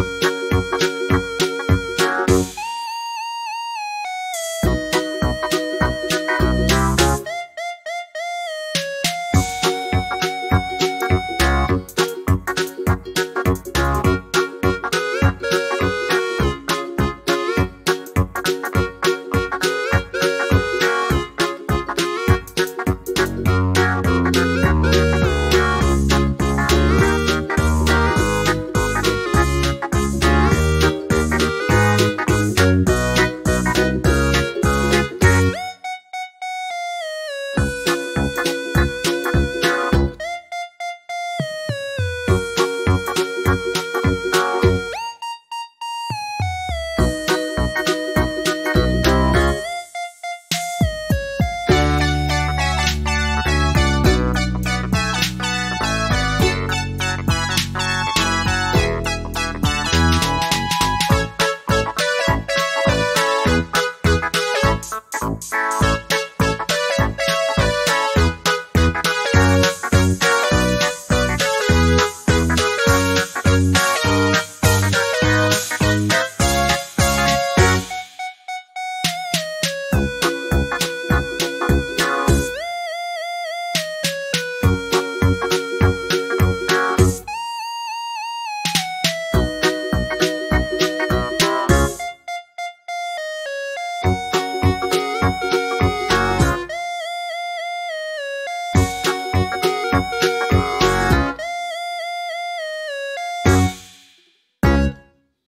Música